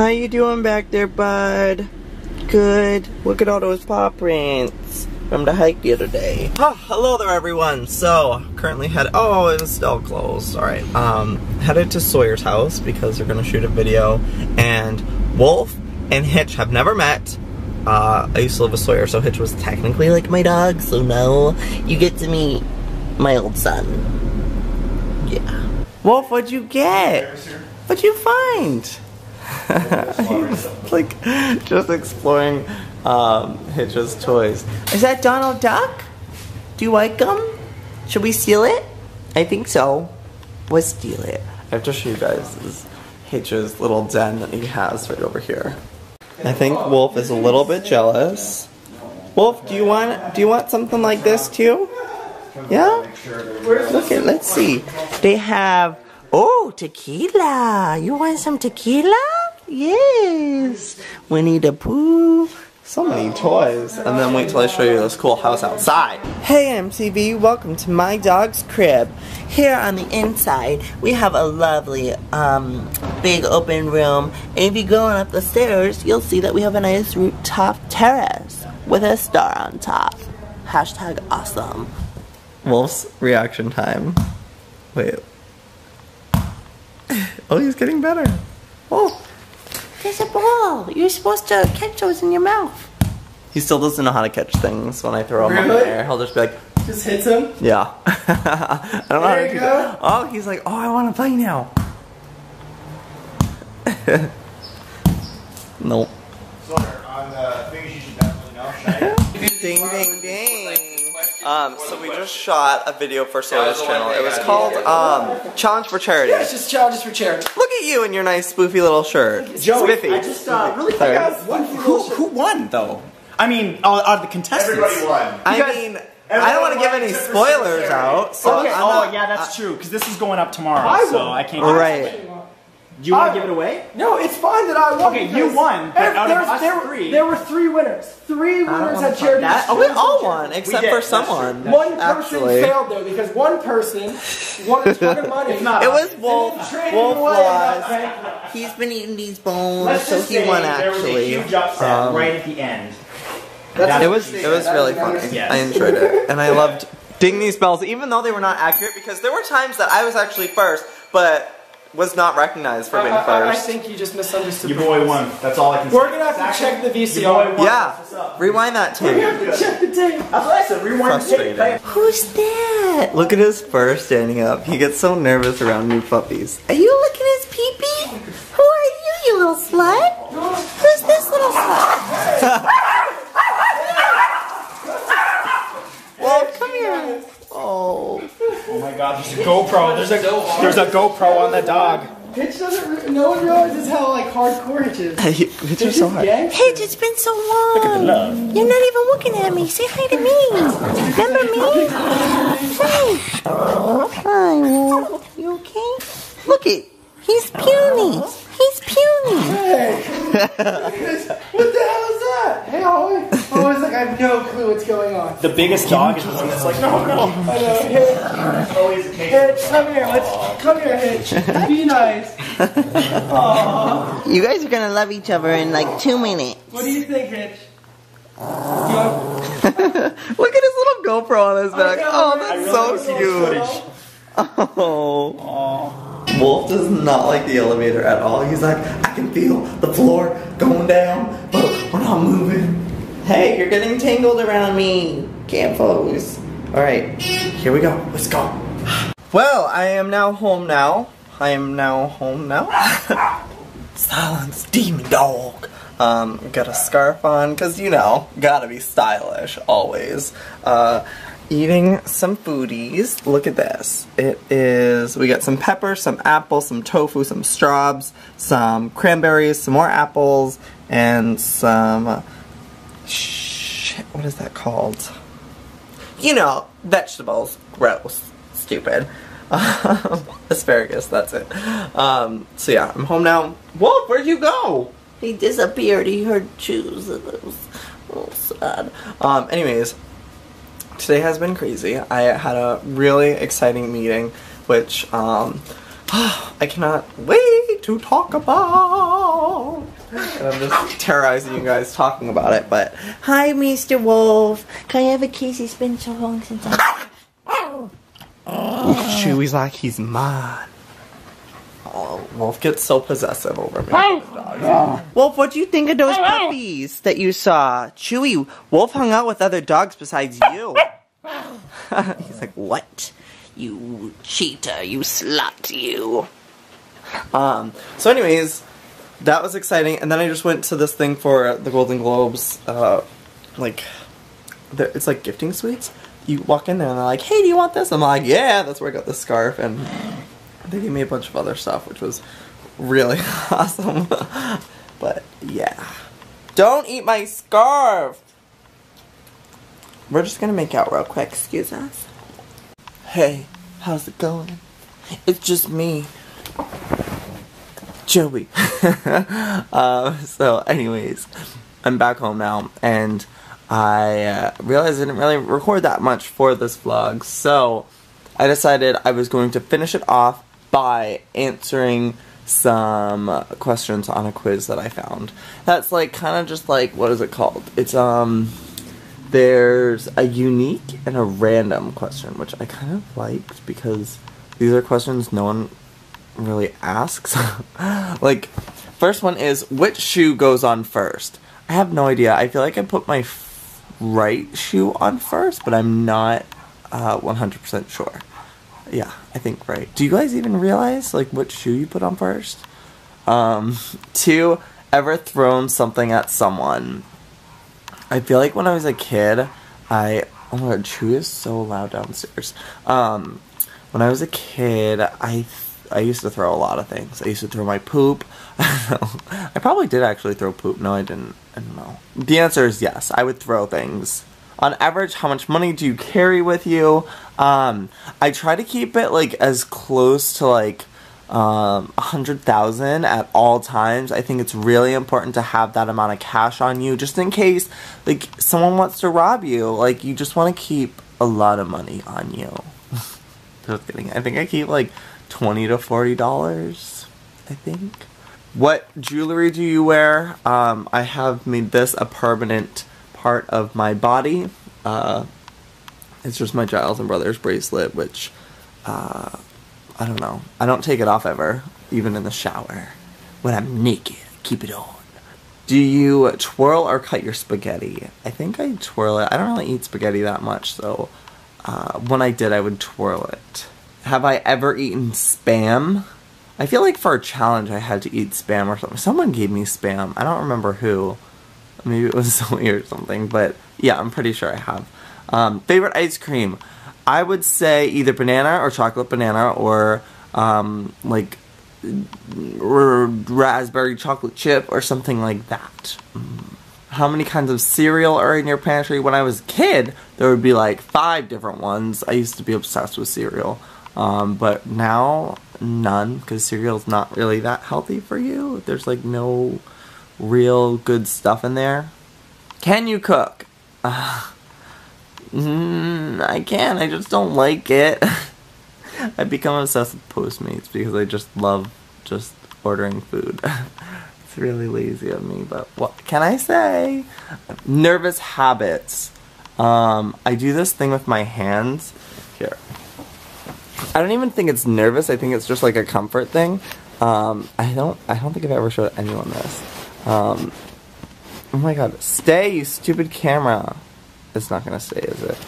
How you doing back there, bud? Good. Look at all those paw prints from the hike the other day. Oh, hello there, everyone. So, currently head. Oh, it was still closed. All right. Um, headed to Sawyer's house because they're gonna shoot a video, and Wolf and Hitch have never met. Uh, I used to live with Sawyer, so Hitch was technically like my dog. So now you get to meet my old son. Yeah. Wolf, what'd you get? What'd you find? Like just exploring um, Hitch's toys. Is that Donald Duck? Do you like him? Should we steal it? I think so. Let's steal it. I have to show you guys this Hitch's little den that he has right over here. I think Wolf is a little bit jealous. Wolf, do you want do you want something like this too? Yeah? Look at let's see. They have oh tequila. You want some tequila? Yes. Winnie the Pooh. So many toys. And then wait till I show you this cool house outside. Hey MTV, welcome to my dog's crib. Here on the inside, we have a lovely, um, big open room. And if you go on up the stairs, you'll see that we have a nice rooftop terrace with a star on top. Hashtag awesome. Wolf's reaction time. Wait. Oh, he's getting better. Oh. There's a ball. You're supposed to catch those in your mouth. He still doesn't know how to catch things when I throw him up in the air. He'll just be like, Just hits him. yeah. I don't know how There to you do go. that. Oh, he's like, oh, I want to play now. nope. Sawyer, on the things you should definitely know, should I? Ding, ding, ding. Um, so we just shot a video for Sawyer's channel. It was called um, Challenge for Charity. Yeah, it's just challenges for charity. Look at you in your nice spoofy little shirt. Joe, Spiffy. I just uh, really Sorry. quick, uh, who, who won though? I mean, out, out of the contestants. Everybody won. I guys- mean, I don't want to give any spoilers out. So Okay. I'm Oh not- yeah, that's true. Because this is going up tomorrow, I so. I can't. Right. Do you want to give it away? No, it's fine that I won. Okay, you won, but ev- out of us there, were- three- there were three winners. Three winners wanna at talk charity. that. Oh, we all won, except did, for that's true. someone. One person actually. failed though because one person won a ton of money. It's not It was Wolf. And then traded Wolf away lost. He's been eating these bones, Let's so just he say won there was a actually. huge upset Um, right at the end. That's It was it was really funny. Yes. I enjoyed it, and I loved ding these bells, even though they were not accurate. Because there were times that I was actually first, but was not recognized for being I, I, I think you just misunderstood. Your boy won. That's all I can say. We're gonna have to check the Your boy VCR. won. Yeah, That's what's up. rewind that We tape. have to check the tape. That's what I said. Rewind the tape. Frustrating. play it. Who's that? Look at his fur standing up. He gets so nervous around new puppies. Are you looking at his pee-pee? Who are you, you little slut? Who's this little slut? well, come here. Oh. My God! There's a GoPro. There's a there's a GoPro on the dog. Hitch doesn't. Re- no one realizes how like hardcore Hitch is. Hey, it's just so hard. Gangster. Hey, it's been so long. love. You're not even looking at me. Say hi to me. Remember me? Hi. Hi, Wolf. You okay? Look it. He's puny. He's puny. Hey! what the hell is that? Hey, Holly. Holly's like, I have no clue what's going on. The biggest dog is the one that's like, no, no. I know. Hitch, Always the case. Hitch, come here. Let's come here, Hitch. Be nice. You guys are gonna love each other in like two minutes. What do you think, Hitch? Look at his little GoPro on his back. know, Oh, that's I really so wish cute. Oh. Wolf does not like the elevator at all. He's like, I can feel the floor going down, but we're not moving. Hey, you're getting tangled around me. Can't focus. Alright, here we go. Let's go. Well, I am now home now. I am now home now. Silence, demon dog. Um, got a scarf on, cause you know, gotta be stylish, always. Uh, eating some foodies. Look at this. It is, we got some pepper, some apples, some tofu, some straws, some cranberries, some more apples, and some, uh, shit, what is that called? You know, vegetables. Gross. Stupid. Um, asparagus, that's it. Um, so yeah, I'm home now. Wolf, where'd you go? He disappeared. He heard shoes. It was a little sad. Um, anyways, today has been crazy. I had a really exciting meeting, which um, I cannot wait to talk about. And I'm just terrorizing you guys talking about it. But hi, Mr. Wolf. Can I have a kiss? It's been so long since I. Chewy's like he's mine. Wolf gets so possessive over me. Wolf, what do you think of those puppies that you saw? Chewy, Wolf hung out with other dogs besides you. He's like, what? You cheater, you slut, you. Um, so anyways, that was exciting. And then I just went to this thing for the Golden Globes, uh, like, it's like gifting suites. You walk in there and they're like, hey, do you want this? I'm like, yeah, that's where I got the scarf. And they gave me a bunch of other stuff, which was really awesome. but yeah. Don't eat my scarf! We're just gonna make out real quick, excuse us. Hey, how's it going? It's just me. Joey. uh, so, anyways, I'm back home now, and I uh, realized I didn't really record that much for this vlog, so I decided I was going to finish it off by answering some questions on a quiz that I found. That's like kind of just like what is it called? It's um there's a unique and a random question, which I kind of liked because these are questions no one really asks. like, first one is which shoe goes on first? I have no idea. I feel like I put my right shoe on first, but I'm not uh, 100% sure. Yeah, I think right. Do you guys even realize like what shoe you put on first? Um, two, ever thrown something at someone? I feel like when I was a kid, I oh my god, Chewy is so loud downstairs. Um, when I was a kid, I I used to throw a lot of things. I used to throw my poop. I probably did actually throw poop. No, I didn't. I don't know. The answer is yes. I would throw things. On average, how much money do you carry with you? Um, I try to keep it like as close to like um, a hundred thousand at all times. I think it's really important to have that amount of cash on you, just in case like someone wants to rob you. Like you just want to keep a lot of money on you. just kidding. I think I keep like twenty to forty dollars. I think. What jewelry do you wear? Um, I have made this a permanent part of my body. Uh, it's just my Giles and Brothers bracelet, which uh, I don't know. I don't take it off ever, even in the shower. When I'm naked, I keep it on. Do you twirl or cut your spaghetti? I think I twirl it. I don't really eat spaghetti that much, so uh, when I did, I would twirl it. Have I ever eaten spam? I feel like for a challenge, I had to eat spam or something. Someone gave me spam. I don't remember who. Maybe it was Zoe or something, but yeah, I'm pretty sure I have. Um, favorite ice cream? I would say either banana or chocolate banana or um, like r- raspberry chocolate chip or something like that. Mm. How many kinds of cereal are in your pantry? When I was a kid, there would be like five different ones. I used to be obsessed with cereal. Um, but now, none, because cereal's not really that healthy for you. There's like no real good stuff in there. Can you cook? Uh, mm, I can, I just don't like it. I become obsessed with Postmates because I just love just ordering food. it's really lazy of me, but what can I say? Nervous habits. Um, I do this thing with my hands. Here. I don't even think it's nervous. I think it's just like a comfort thing. Um, I don't. I don't think I've ever showed anyone this. Um, oh my god! Stay, you stupid camera. It's not gonna stay, is it?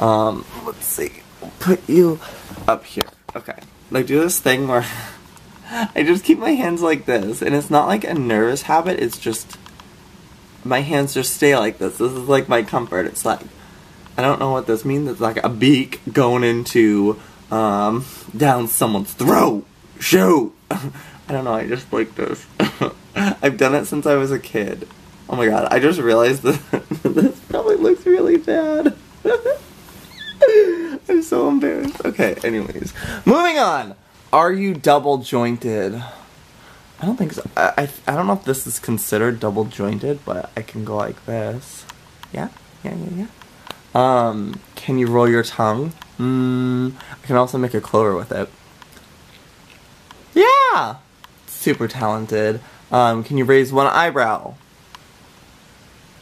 Um, let's see. Put you up here. Okay. Like do this thing where I just keep my hands like this, and it's not like a nervous habit. It's just my hands just stay like this. This is like my comfort. It's like I don't know what this means. It's like a beak going into um down someone's throat. Shoot. I don't know. I just like this. I've done it since I was a kid. Oh my god! I just realized that this probably looks really bad. I'm so embarrassed. Okay, anyways. Moving on. Are you double jointed? I don't think so. I, I, I don't know if this is considered double jointed, but I can go like this. Yeah? Yeah, yeah, yeah. Um, can you roll your tongue? Mm, I can also make a clover with it. Yeah! Super talented. Um, can you raise one eyebrow?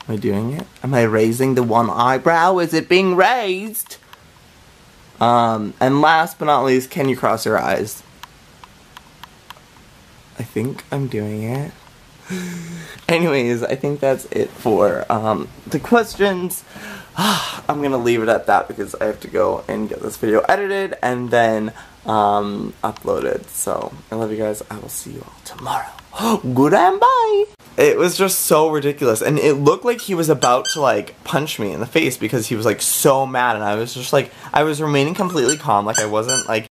Am I doing it? Am I raising the one eyebrow? Is it being raised? Um, and last but not least, can you cross your eyes? I think I'm doing it. Anyways, I think that's it for um, the questions. I'm gonna leave it at that because I have to go and get this video edited and then um, uploaded. So I love you guys. I will see you all tomorrow. Good and bye. It was just so ridiculous, and it looked like he was about to like punch me in the face because he was like so mad, and I was just like I was remaining completely calm, like I wasn't like.